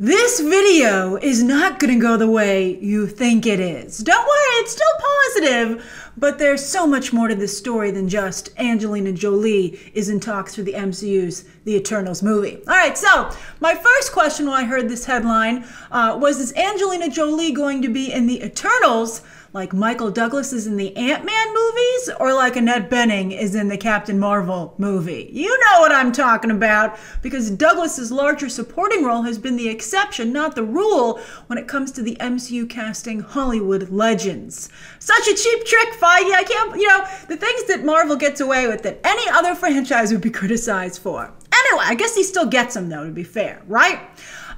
This video is not going to go the way you think it is. Don't worry, it's still positive, but there's so much more to this story than just Angelina Jolie is in talks for the MCU's The Eternals movie. All right, so my first question when I heard this headline uh, was Is Angelina Jolie going to be in The Eternals? like Michael Douglas is in the Ant Man movies or like Annette Bening is in the Captain Marvel movie. You know what I'm talking about because Douglas's larger supporting role has been the exception, not the rule, when it comes to the MCU casting Hollywood legends. Such a cheap trick, Feige. I can't, you know, the things that Marvel gets away with that any other franchise would be criticized for. I guess he still gets them though, to be fair, right?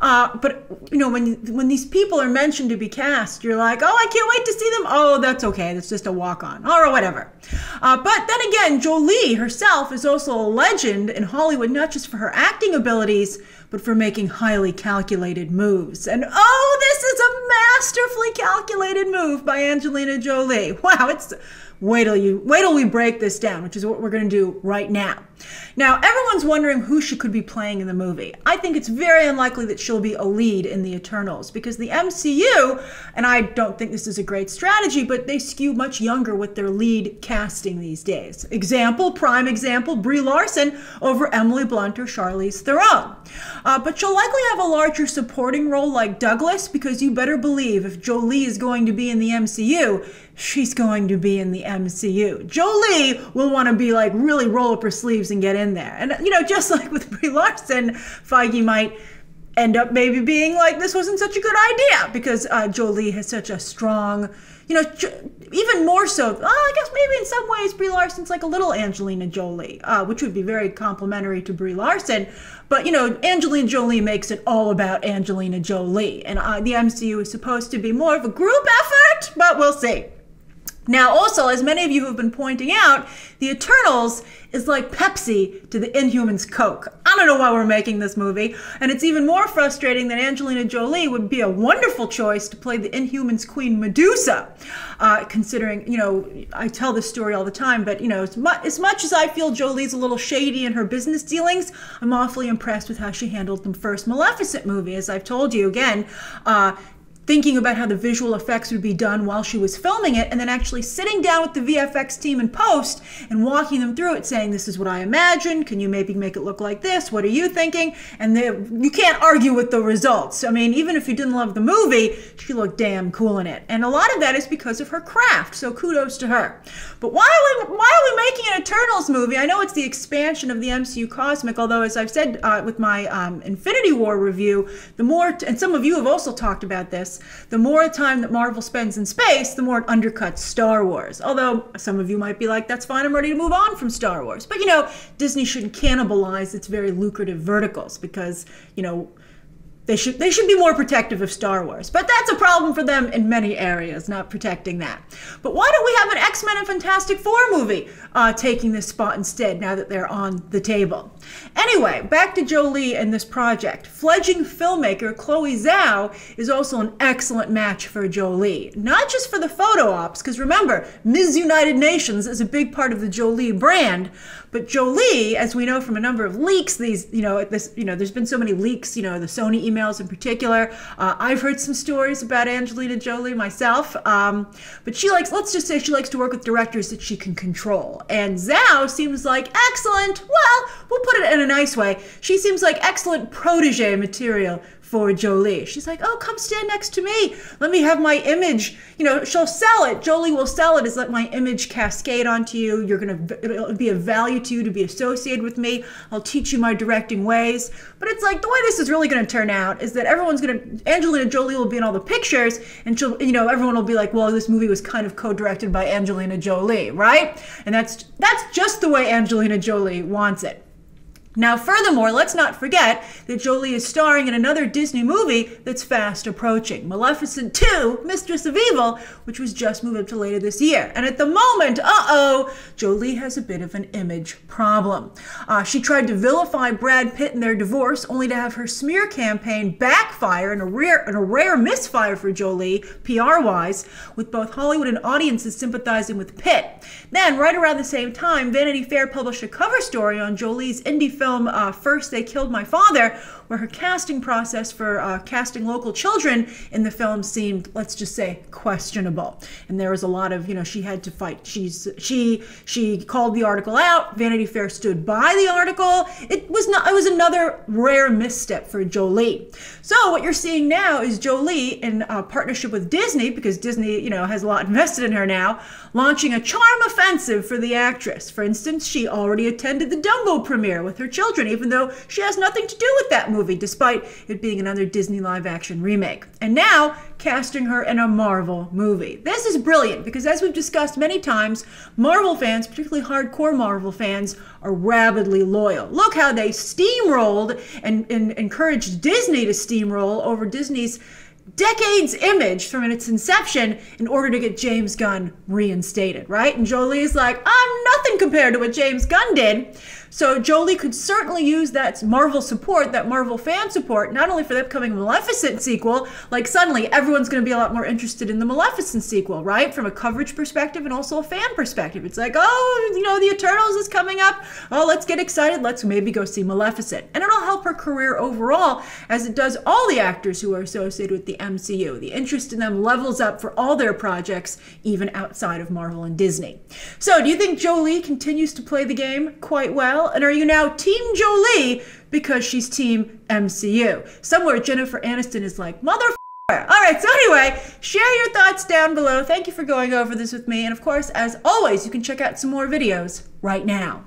Uh, but you know, when when these people are mentioned to be cast, you're like, oh, I can't wait to see them. Oh, that's okay. That's just a walk on or whatever. Uh, but then again, Jolie herself is also a legend in Hollywood, not just for her acting abilities, but for making highly calculated moves. And oh, this is a masterfully calculated move by Angelina Jolie. Wow, it's Wait till you wait till we break this down, which is what we're going to do right now. Now, everyone's wondering who she could be playing in the movie. I think it's very unlikely that she'll be a lead in the Eternals because the MCU, and I don't think this is a great strategy, but they skew much younger with their lead casting these days. Example, prime example, Brie Larson over Emily Blunt or Charlize Theron. Uh, but she'll likely have a larger supporting role like Douglas because you better believe if Jolie is going to be in the MCU, she's going to be in the MCU. Jolie will want to be like really roll up her sleeves and get in there. And you know, just like with Brie Larson, Feige might end up maybe being like this wasn't such a good idea because uh, Jolie has such a strong, you know, even more so. Uh, I guess maybe in some ways Brie Larson's like a little Angelina Jolie, uh, which would be very complimentary to Brie Larson. But you know, Angelina Jolie makes it all about Angelina Jolie, and uh, the MCU is supposed to be more of a group effort, but we'll see. Now, also, as many of you have been pointing out, the Eternals is like Pepsi to the Inhumans Coke. I don't know why we're making this movie, and it's even more frustrating that Angelina Jolie would be a wonderful choice to play the Inhumans Queen Medusa. Uh, considering, you know, I tell this story all the time, but you know, as, mu- as much as I feel Jolie's a little shady in her business dealings, I'm awfully impressed with how she handled the first Maleficent movie. As I've told you again, uh, thinking about how the visual effects would be done while she was filming it, and then actually sitting down with the VFX team in post and walking them through it, saying, This is what I imagined. Can you maybe make it look like this? What are you thinking? And they, you can't argue with the results. I mean, even if you didn't love the movie, she looked damn cool in it. And a lot of that is because of her craft, so kudos to her. But why are we, why are we making an Eternals movie? I know it's the expansion of the MCU Cosmic, although, as I've said uh, with my um, Infinity War review, the more, and some of you have also talked about this, the more time that Marvel spends in space, the more it undercuts Star Wars. Although some of you might be like, that's fine, I'm ready to move on from Star Wars. But you know, Disney shouldn't cannibalize its very lucrative verticals because, you know, they should they should be more protective of Star Wars. But that's a problem for them in many areas, not protecting that. But why don't we have an X-Men and Fantastic Four movie uh, taking this spot instead now that they're on the table? Anyway, back to Jolie and this project. Fledging filmmaker Chloe Zhao is also an excellent match for Jolie. Not just for the photo ops, because remember, Ms. United Nations is a big part of the Jolie brand, but Jolie, as we know from a number of leaks, these, you know, this, you know, there's been so many leaks, you know, the Sony emails in particular. Uh, I've heard some stories about Angelina Jolie myself, um, but she likes, let's just say she likes to work with directors that she can control. And Zhao seems like excellent, well, we'll put it in a nice way. She seems like excellent protege material for Jolie. She's like, oh, come stand next to me. Let me have my image. You know, she'll sell it. Jolie will sell it as let my image cascade onto you. You're going to, be a value to you to be associated with me. I'll teach you my directing ways. But it's like the way this is really going to turn out is that everyone's going to, Angelina Jolie will be in all the pictures and she'll, you know, everyone will be like, well, this movie was kind of co-directed by Angelina Jolie, right? And that's, that's just the way Angelina Jolie wants it. Now, furthermore, let's not forget that Jolie is starring in another Disney movie that's fast approaching Maleficent 2, Mistress of Evil, which was just moved up to later this year. And at the moment, uh oh, Jolie has a bit of an image problem. Uh, she tried to vilify Brad Pitt in their divorce, only to have her smear campaign backfire in a rare, in a rare misfire for Jolie, PR wise, with both Hollywood and audiences sympathizing with Pitt. Then, right around the same time, Vanity Fair published a cover story on Jolie's indie film uh, First They Killed My Father, where her casting process for uh, casting local children in the film seemed, let's just say, questionable. And there was a lot of, you know, she had to fight. She's she she called the article out. Vanity Fair stood by the article. It was not. It was another rare misstep for Jolie. So what you're seeing now is Jolie in a partnership with Disney, because Disney, you know, has a lot invested in her now, launching a charm offensive for the actress. For instance, she already attended the Dumbo premiere with her children, even though she has nothing to do with that movie, despite it being another Disney live action remake. And now, casting her in a Marvel movie. This is brilliant because, as we've discussed many times, Marvel fans, particularly hardcore Marvel fans, are rabidly loyal. Look how they steamrolled and, and encouraged Disney to steamroll over Disney's decades image from its inception in order to get James Gunn reinstated, right? And Jolie's like, I'm nothing compared to what James Gunn did. So Jolie could certainly use that Marvel support, that Marvel fan support, not only for the upcoming Maleficent sequel, like suddenly everyone's going to be a lot more interested in the Maleficent sequel, right? From a coverage perspective and also a fan perspective. It's like, oh, you know, the Eternals is coming up. Oh, let's get excited. Let's maybe go see Maleficent. And it'll help her career overall, as it does all the actors who are associated with the MCU. The interest in them levels up for all their projects, even outside of Marvel and Disney. So, do you think Jolie continues to play the game quite well? And are you now Team Jolie because she's Team MCU? Somewhere Jennifer Aniston is like, mother. All right, so anyway, share your thoughts down below. Thank you for going over this with me. And of course, as always, you can check out some more videos right now.